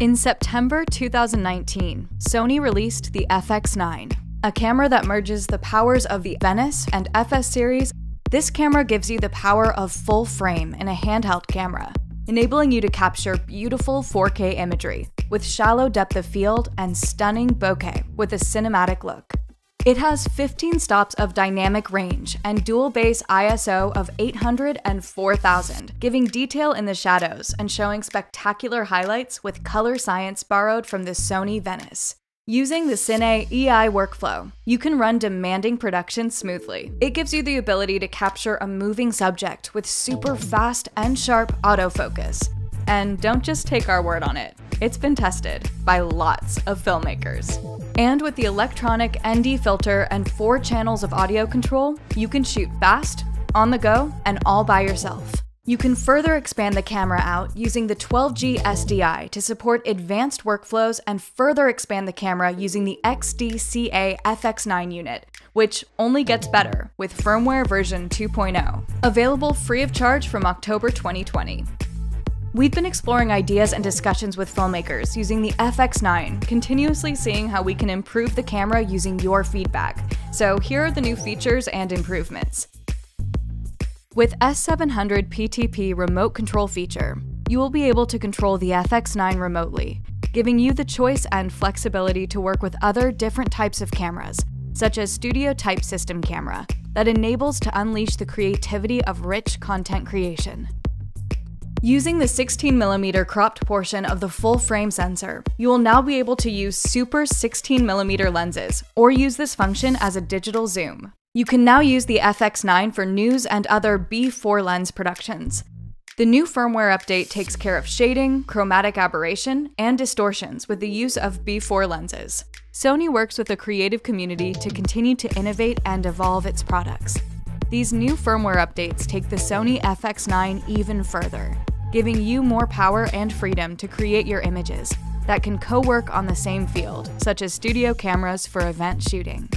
In September 2019, Sony released the FX9, a camera that merges the powers of the Venice and FS series. This camera gives you the power of full frame in a handheld camera, enabling you to capture beautiful 4K imagery with shallow depth of field and stunning bokeh with a cinematic look. It has 15 stops of dynamic range and dual base ISO of 800 and 4000, giving detail in the shadows and showing spectacular highlights with color science borrowed from the Sony Venice. Using the Cine EI workflow, you can run demanding production smoothly. It gives you the ability to capture a moving subject with super fast and sharp autofocus. And don't just take our word on it. It's been tested by lots of filmmakers. And with the electronic ND filter and four channels of audio control, you can shoot fast, on the go, and all by yourself. You can further expand the camera out using the 12G SDI to support advanced workflows and further expand the camera using the XDCA FX9 unit, which only gets better with firmware version 2.0. Available free of charge from October 2020. We've been exploring ideas and discussions with filmmakers using the FX9, continuously seeing how we can improve the camera using your feedback. So here are the new features and improvements. With S700 PTP remote control feature, you will be able to control the FX9 remotely, giving you the choice and flexibility to work with other different types of cameras, such as Studio Type System camera, that enables to unleash the creativity of rich content creation. Using the 16mm cropped portion of the full frame sensor, you will now be able to use super 16mm lenses, or use this function as a digital zoom. You can now use the FX9 for news and other B4 lens productions. The new firmware update takes care of shading, chromatic aberration, and distortions with the use of B4 lenses. Sony works with the creative community to continue to innovate and evolve its products. These new firmware updates take the Sony FX9 even further giving you more power and freedom to create your images that can co work on the same field, such as studio cameras for event shooting.